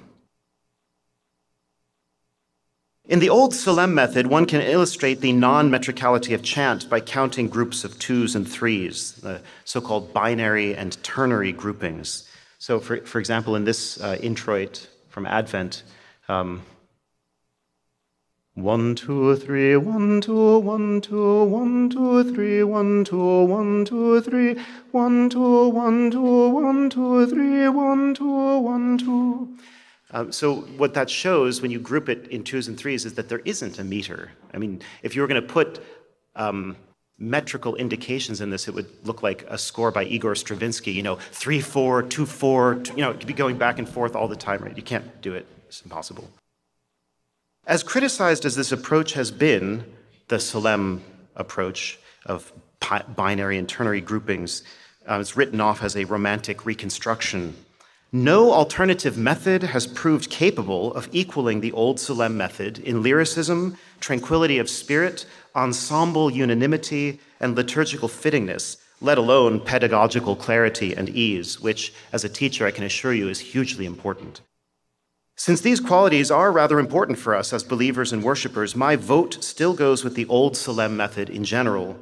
In the old Solesmes method, one can illustrate the non metricality of chant by counting groups of twos and threes, the so called binary and ternary groupings. So, for, for example, in this uh, introit from Advent, um, one, two, three, one, two, one, two, one, two, three, one, two, one, two, three, one, two, one, two, one, two, three, one, two, one, two. Um, so what that shows when you group it in twos and threes is that there isn't a meter. I mean, if you were going to put um, metrical indications in this, it would look like a score by Igor Stravinsky. You know, three four, two four. Two, you know, it could be going back and forth all the time. Right? You can't do it. It's impossible. As criticized as this approach has been, the Solesmes approach of binary and ternary groupings, uh, it's written off as a romantic reconstruction no alternative method has proved capable of equaling the old Solesmes method in lyricism, tranquility of spirit, ensemble unanimity, and liturgical fittingness, let alone pedagogical clarity and ease, which, as a teacher, I can assure you is hugely important. Since these qualities are rather important for us as believers and worshippers, my vote still goes with the old Solesmes method in general,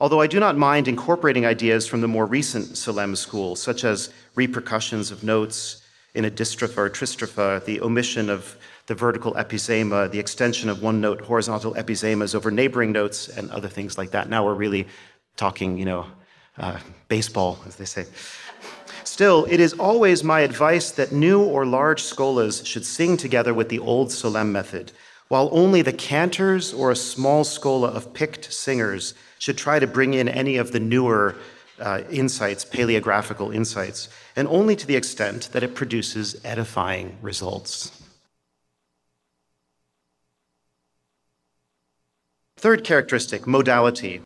although I do not mind incorporating ideas from the more recent Solesmes school, such as repercussions of notes in a distropha or tristropha, the omission of the vertical epizema, the extension of one note horizontal epizemas over neighboring notes, and other things like that. Now we're really talking, you know, uh, baseball, as they say. Still, it is always my advice that new or large scholas should sing together with the old Solesmes method, while only the cantors or a small schola of picked singers should try to bring in any of the newer uh, insights, paleographical insights, and only to the extent that it produces edifying results. Third characteristic, modality.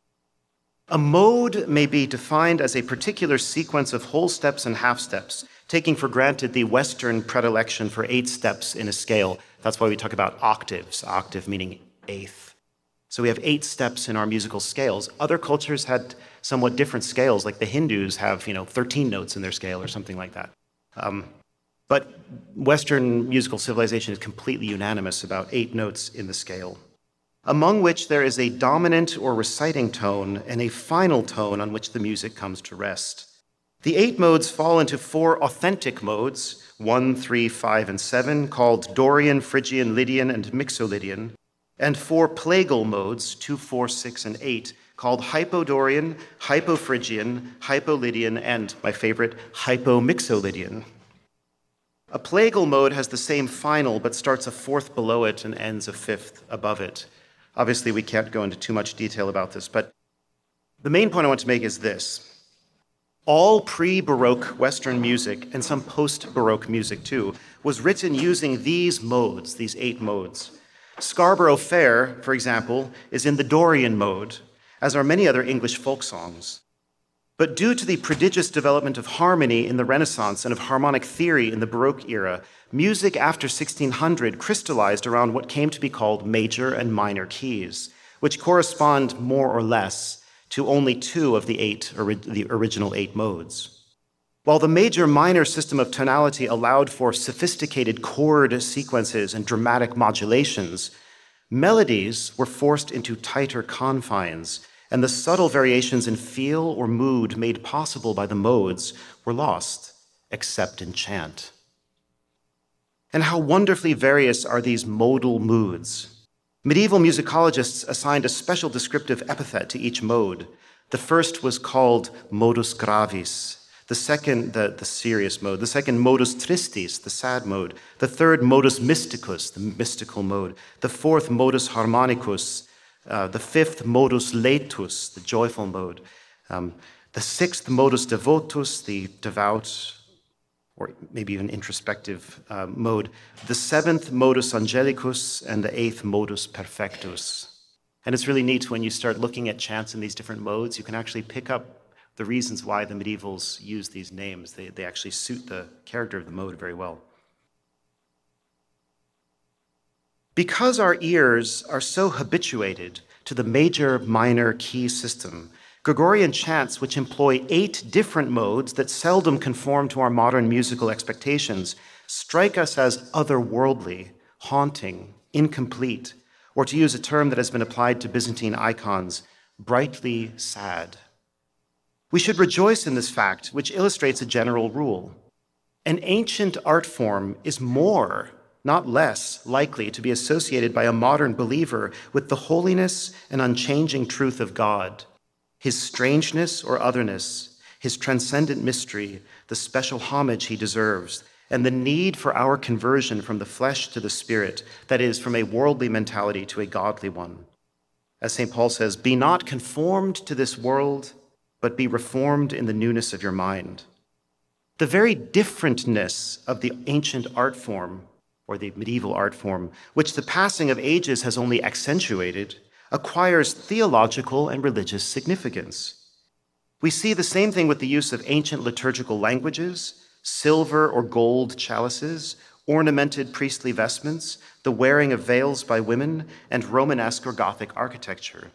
A mode may be defined as a particular sequence of whole steps and half steps, taking for granted the Western predilection for eight steps in a scale. That's why we talk about octaves, octave meaning eighth. So we have eight steps in our musical scales. Other cultures had somewhat different scales, like the Hindus have, you know, 13 notes in their scale or something like that. Um, but Western musical civilization is completely unanimous about eight notes in the scale among which there is a dominant or reciting tone and a final tone on which the music comes to rest. The eight modes fall into four authentic modes, one, three, five, and seven, called Dorian, Phrygian, Lydian, and Mixolydian, and four plagal modes, two, four, six, and eight, called Hypodorian, Hypophrygian, Hypolydian, and, my favorite, Hypomixolydian. A plagal mode has the same final, but starts a fourth below it and ends a fifth above it. Obviously, we can't go into too much detail about this, but the main point I want to make is this. All pre Baroque Western music, and some post Baroque music too, was written using these modes, these eight modes. Scarborough Fair, for example, is in the Dorian mode, as are many other English folk songs. But due to the prodigious development of harmony in the Renaissance and of harmonic theory in the Baroque era, music after 1600 crystallized around what came to be called major and minor keys, which correspond more or less to only two of the eight, the original eight modes. While the major minor system of tonality allowed for sophisticated chord sequences and dramatic modulations, melodies were forced into tighter confines and the subtle variations in feel or mood made possible by the modes were lost, except in chant. And how wonderfully various are these modal moods. Medieval musicologists assigned a special descriptive epithet to each mode. The first was called modus gravis, the second, the, the serious mode, the second, modus tristis, the sad mode, the third, modus mysticus, the mystical mode, the fourth, modus harmonicus, uh, the fifth, modus laetus, the joyful mode. Um, the sixth, modus devotus, the devout or maybe even introspective uh, mode. The seventh, modus angelicus, and the eighth, modus perfectus. And it's really neat when you start looking at chants in these different modes, you can actually pick up the reasons why the medievals use these names. They, they actually suit the character of the mode very well. Because our ears are so habituated to the major minor key system, Gregorian chants, which employ eight different modes that seldom conform to our modern musical expectations, strike us as otherworldly, haunting, incomplete, or to use a term that has been applied to Byzantine icons, brightly sad. We should rejoice in this fact, which illustrates a general rule. An ancient art form is more not less likely to be associated by a modern believer with the holiness and unchanging truth of God, his strangeness or otherness, his transcendent mystery, the special homage he deserves, and the need for our conversion from the flesh to the spirit, that is, from a worldly mentality to a godly one. As St. Paul says, be not conformed to this world, but be reformed in the newness of your mind. The very differentness of the ancient art form or the medieval art form, which the passing of ages has only accentuated, acquires theological and religious significance. We see the same thing with the use of ancient liturgical languages, silver or gold chalices, ornamented priestly vestments, the wearing of veils by women, and Romanesque or Gothic architecture.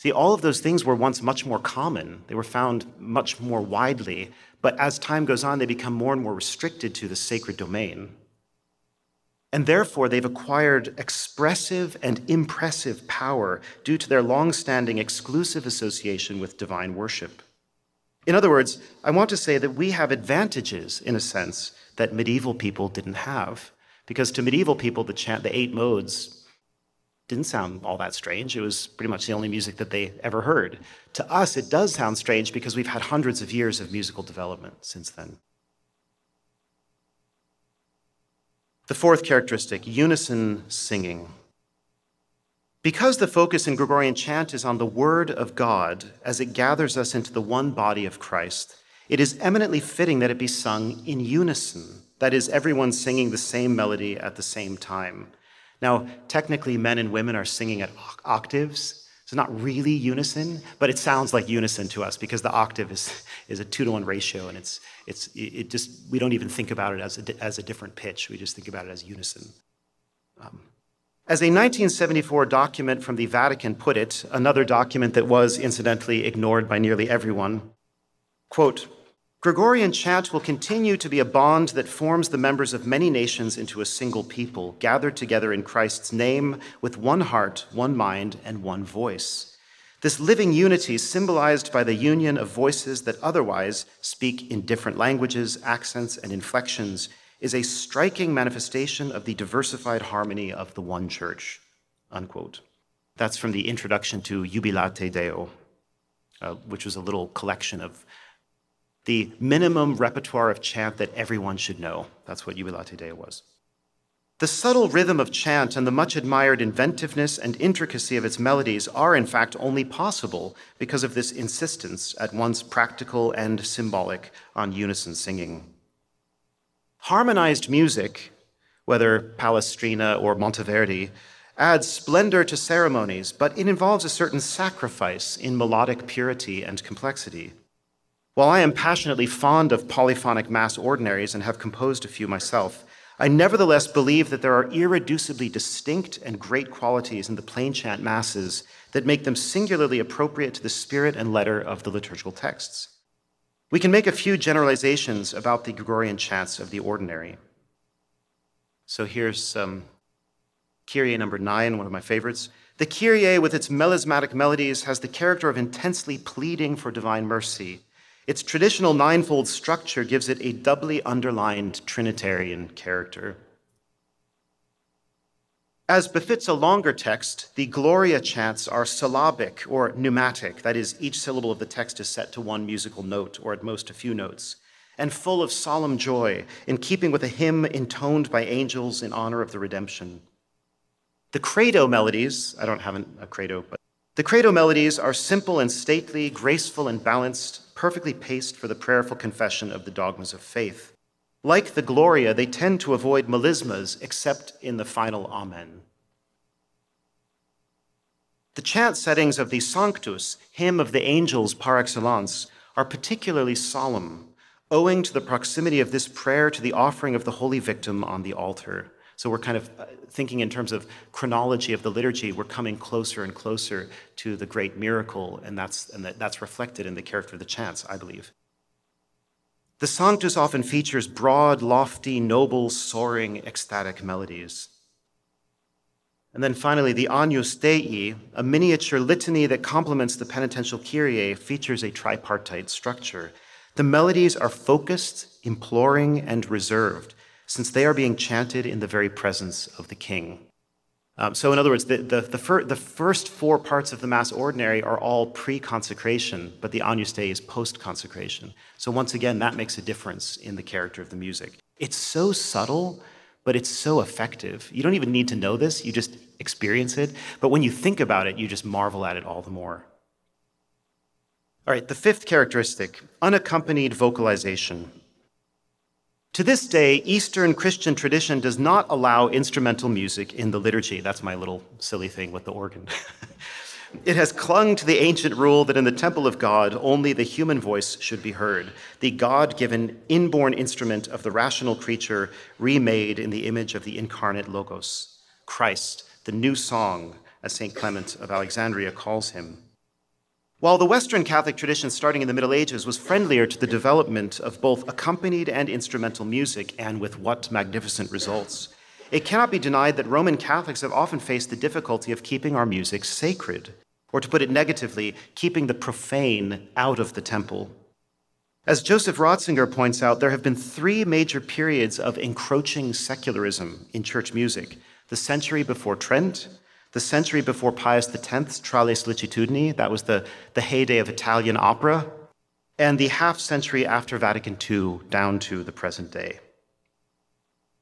See, all of those things were once much more common. They were found much more widely, but as time goes on, they become more and more restricted to the sacred domain. And therefore, they've acquired expressive and impressive power due to their long standing exclusive association with divine worship. In other words, I want to say that we have advantages, in a sense, that medieval people didn't have. Because to medieval people, the, chant, the eight modes didn't sound all that strange. It was pretty much the only music that they ever heard. To us, it does sound strange because we've had hundreds of years of musical development since then. The fourth characteristic unison singing. Because the focus in Gregorian chant is on the Word of God as it gathers us into the one body of Christ, it is eminently fitting that it be sung in unison. That is, everyone singing the same melody at the same time. Now, technically, men and women are singing at octaves. It's not really unison, but it sounds like unison to us because the octave is, is a two to one ratio, and it's, it's, it just, we don't even think about it as a, as a different pitch. We just think about it as unison. Um, as a 1974 document from the Vatican put it, another document that was incidentally ignored by nearly everyone, quote, Gregorian chant will continue to be a bond that forms the members of many nations into a single people, gathered together in Christ's name with one heart, one mind, and one voice. This living unity, symbolized by the union of voices that otherwise speak in different languages, accents, and inflections, is a striking manifestation of the diversified harmony of the one church. Unquote. That's from the introduction to Jubilate Deo, uh, which was a little collection of the minimum repertoire of chant that everyone should know. That's what Jubilate Deo was. The subtle rhythm of chant and the much admired inventiveness and intricacy of its melodies are, in fact, only possible because of this insistence, at once practical and symbolic, on unison singing. Harmonized music, whether Palestrina or Monteverdi, adds splendor to ceremonies, but it involves a certain sacrifice in melodic purity and complexity. While I am passionately fond of polyphonic mass ordinaries and have composed a few myself, I nevertheless believe that there are irreducibly distinct and great qualities in the plain chant masses that make them singularly appropriate to the spirit and letter of the liturgical texts. We can make a few generalizations about the Gregorian chants of the ordinary. So here's um, Kyrie number nine, one of my favorites. The Kyrie, with its melismatic melodies, has the character of intensely pleading for divine mercy its traditional ninefold structure gives it a doubly underlined Trinitarian character. As befits a longer text, the Gloria chants are syllabic or neumatic, that is, each syllable of the text is set to one musical note, or at most a few notes, and full of solemn joy, in keeping with a hymn intoned by angels in honor of the redemption. The credo melodies, I don't have a credo, but the credo melodies are simple and stately, graceful and balanced, perfectly paced for the prayerful confession of the dogmas of faith. Like the Gloria, they tend to avoid melismas except in the final Amen. The chant settings of the Sanctus, hymn of the angels par excellence, are particularly solemn, owing to the proximity of this prayer to the offering of the holy victim on the altar. So we're kind of uh, thinking in terms of chronology of the liturgy. We're coming closer and closer to the great miracle, and that's, and that's reflected in the character of the chants, I believe. The Sanctus often features broad, lofty, noble, soaring, ecstatic melodies. And then finally, the Agnus Dei, a miniature litany that complements the penitential Kyrie, features a tripartite structure. The melodies are focused, imploring, and reserved since they are being chanted in the very presence of the king. Um, so, in other words, the, the, the, fir- the, first four parts of the Mass Ordinary are all pre consecration, but the Agnus Dei is post consecration. So, once again, that makes a difference in the character of the music. It's so subtle, but it's so effective. You don't even need to know this, you just experience it. But when you think about it, you just marvel at it all the more. All right, the fifth characteristic unaccompanied vocalization. To this day, Eastern Christian tradition does not allow instrumental music in the liturgy. That's my little silly thing with the organ. it has clung to the ancient rule that in the temple of God, only the human voice should be heard, the God given inborn instrument of the rational creature remade in the image of the incarnate Logos, Christ, the new song, as St. Clement of Alexandria calls him. While the Western Catholic tradition starting in the Middle Ages was friendlier to the development of both accompanied and instrumental music, and with what magnificent results, it cannot be denied that Roman Catholics have often faced the difficulty of keeping our music sacred, or to put it negatively, keeping the profane out of the temple. As Joseph Ratzinger points out, there have been three major periods of encroaching secularism in church music the century before Trent, The century before Pius X's Tra le that was the, the heyday of Italian opera, and the half century after Vatican II down to the present day.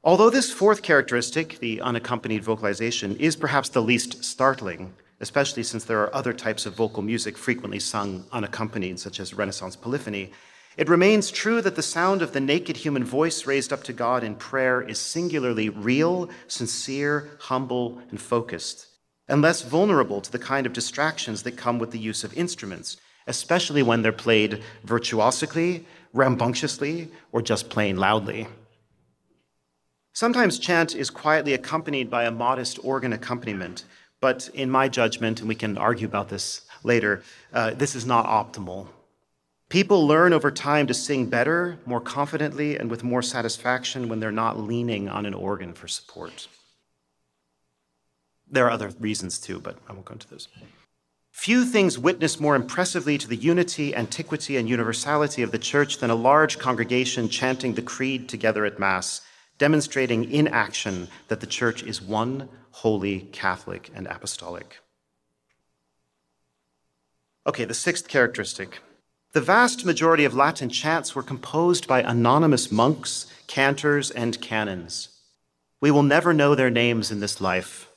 Although this fourth characteristic, the unaccompanied vocalization, is perhaps the least startling, especially since there are other types of vocal music frequently sung unaccompanied, such as Renaissance polyphony, it remains true that the sound of the naked human voice raised up to God in prayer is singularly real, sincere, humble, and focused, and less vulnerable to the kind of distractions that come with the use of instruments, especially when they're played virtuosically, rambunctiously, or just plain loudly. Sometimes chant is quietly accompanied by a modest organ accompaniment, but in my judgment, and we can argue about this later, uh, this is not optimal. People learn over time to sing better, more confidently, and with more satisfaction when they're not leaning on an organ for support. There are other reasons too, but I won't go into those. Few things witness more impressively to the unity, antiquity, and universality of the church than a large congregation chanting the creed together at Mass, demonstrating in action that the church is one, holy, Catholic, and apostolic. Okay, the sixth characteristic the vast majority of Latin chants were composed by anonymous monks, cantors, and canons. We will never know their names in this life.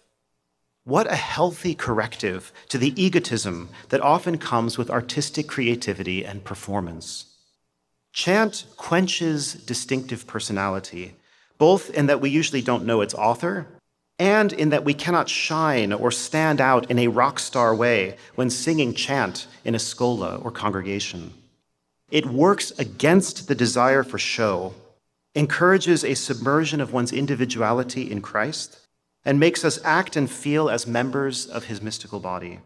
What a healthy corrective to the egotism that often comes with artistic creativity and performance. Chant quenches distinctive personality, both in that we usually don't know its author and in that we cannot shine or stand out in a rock star way when singing chant in a schola or congregation. It works against the desire for show, encourages a submersion of one's individuality in Christ, and makes us act and feel as members of his mystical body.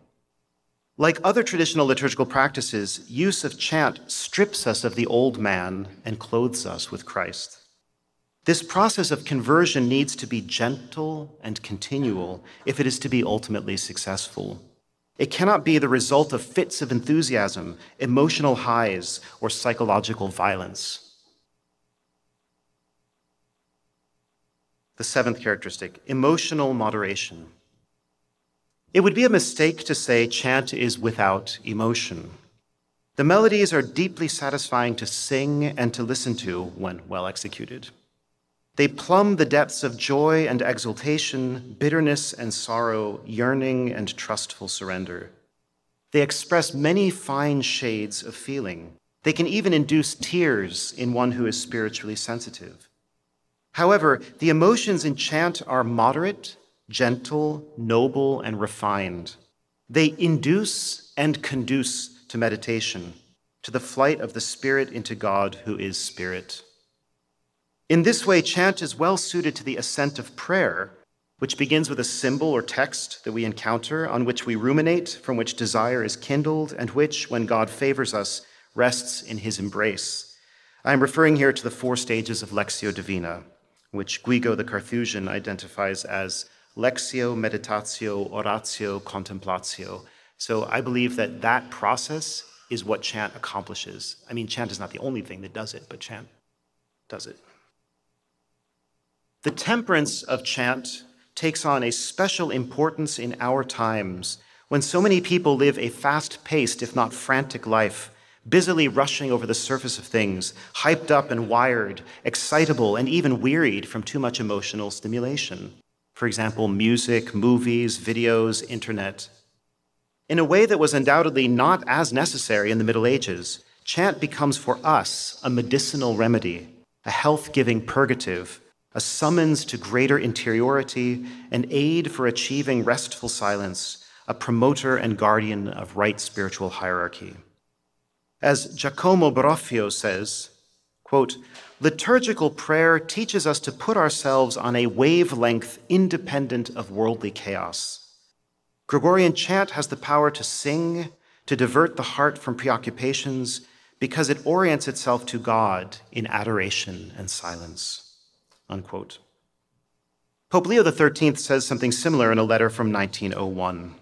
Like other traditional liturgical practices, use of chant strips us of the old man and clothes us with Christ. This process of conversion needs to be gentle and continual if it is to be ultimately successful. It cannot be the result of fits of enthusiasm, emotional highs, or psychological violence. The seventh characteristic emotional moderation. It would be a mistake to say chant is without emotion. The melodies are deeply satisfying to sing and to listen to when well executed. They plumb the depths of joy and exultation, bitterness and sorrow, yearning and trustful surrender. They express many fine shades of feeling. They can even induce tears in one who is spiritually sensitive. However, the emotions in chant are moderate, gentle, noble, and refined. They induce and conduce to meditation, to the flight of the Spirit into God who is Spirit. In this way, chant is well suited to the ascent of prayer, which begins with a symbol or text that we encounter, on which we ruminate, from which desire is kindled, and which, when God favors us, rests in his embrace. I am referring here to the four stages of Lectio Divina, which Guigo the Carthusian identifies as Lectio, Meditatio, Oratio, Contemplatio. So I believe that that process is what chant accomplishes. I mean, chant is not the only thing that does it, but chant does it. The temperance of chant takes on a special importance in our times when so many people live a fast paced, if not frantic life, busily rushing over the surface of things, hyped up and wired, excitable, and even wearied from too much emotional stimulation. For example, music, movies, videos, internet. In a way that was undoubtedly not as necessary in the Middle Ages, chant becomes for us a medicinal remedy, a health giving purgative a summons to greater interiority, an aid for achieving restful silence, a promoter and guardian of right spiritual hierarchy. As Giacomo Baroffio says, quote, liturgical prayer teaches us to put ourselves on a wavelength independent of worldly chaos. Gregorian chant has the power to sing, to divert the heart from preoccupations, because it orients itself to God in adoration and silence. Unquote. Pope Leo XIII says something similar in a letter from 1901.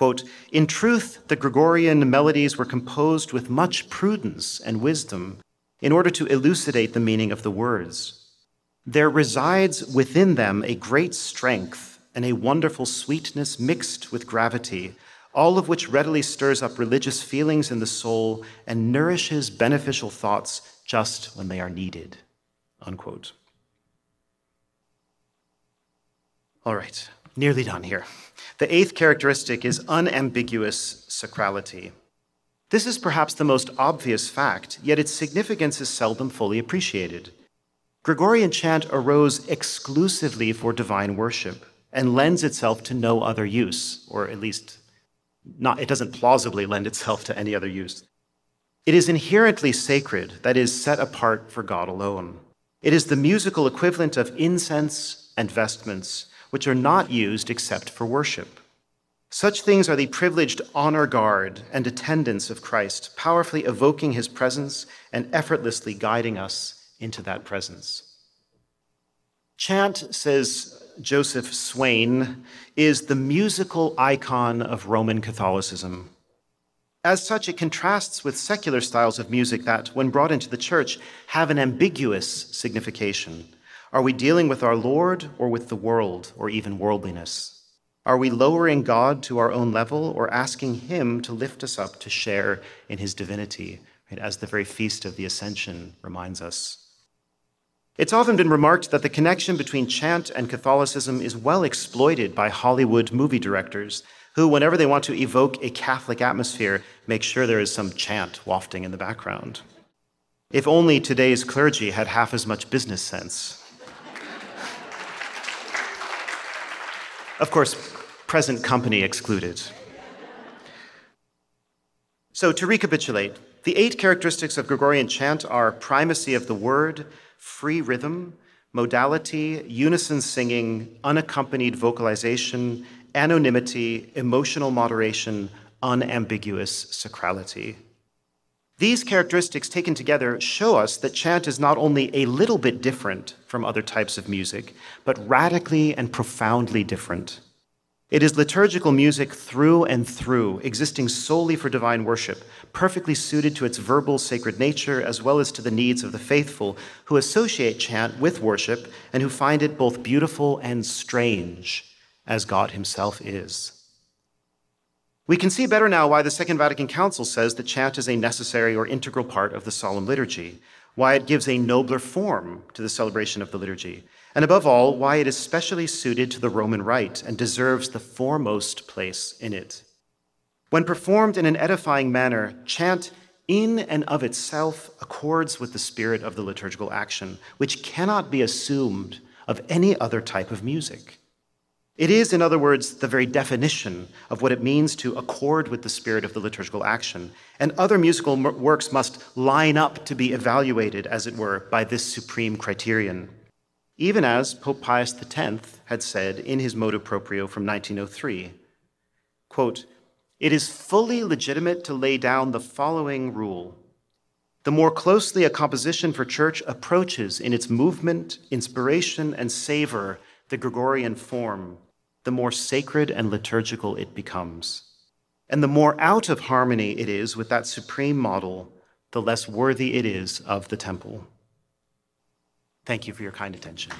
Quote, in truth, the Gregorian melodies were composed with much prudence and wisdom in order to elucidate the meaning of the words. There resides within them a great strength and a wonderful sweetness mixed with gravity, all of which readily stirs up religious feelings in the soul and nourishes beneficial thoughts just when they are needed. Unquote. All right, nearly done here. The eighth characteristic is unambiguous sacrality. This is perhaps the most obvious fact, yet its significance is seldom fully appreciated. Gregorian chant arose exclusively for divine worship and lends itself to no other use, or at least not, it doesn't plausibly lend itself to any other use. It is inherently sacred, that is, set apart for God alone. It is the musical equivalent of incense and vestments, which are not used except for worship. Such things are the privileged honor guard and attendance of Christ, powerfully evoking his presence and effortlessly guiding us into that presence. Chant, says Joseph Swain, is the musical icon of Roman Catholicism. As such, it contrasts with secular styles of music that, when brought into the church, have an ambiguous signification. Are we dealing with our Lord or with the world or even worldliness? Are we lowering God to our own level or asking Him to lift us up to share in His divinity, right, as the very feast of the Ascension reminds us? It's often been remarked that the connection between chant and Catholicism is well exploited by Hollywood movie directors who, whenever they want to evoke a Catholic atmosphere, make sure there is some chant wafting in the background. If only today's clergy had half as much business sense. Of course, present company excluded. So, to recapitulate, the eight characteristics of Gregorian chant are primacy of the word, free rhythm, modality, unison singing, unaccompanied vocalization, anonymity, emotional moderation, unambiguous sacrality. These characteristics taken together show us that chant is not only a little bit different from other types of music, but radically and profoundly different. It is liturgical music through and through, existing solely for divine worship, perfectly suited to its verbal sacred nature as well as to the needs of the faithful who associate chant with worship and who find it both beautiful and strange, as God Himself is. We can see better now why the Second Vatican Council says that chant is a necessary or integral part of the solemn liturgy, why it gives a nobler form to the celebration of the liturgy, and above all, why it is specially suited to the Roman rite and deserves the foremost place in it. When performed in an edifying manner, chant in and of itself accords with the spirit of the liturgical action, which cannot be assumed of any other type of music. It is, in other words, the very definition of what it means to accord with the spirit of the liturgical action. And other musical works must line up to be evaluated, as it were, by this supreme criterion even as Pope Pius X had said in his motu proprio from 1903 quote, It is fully legitimate to lay down the following rule. The more closely a composition for church approaches in its movement, inspiration, and savor the Gregorian form, the more sacred and liturgical it becomes. And the more out of harmony it is with that supreme model, the less worthy it is of the temple. Thank you for your kind attention.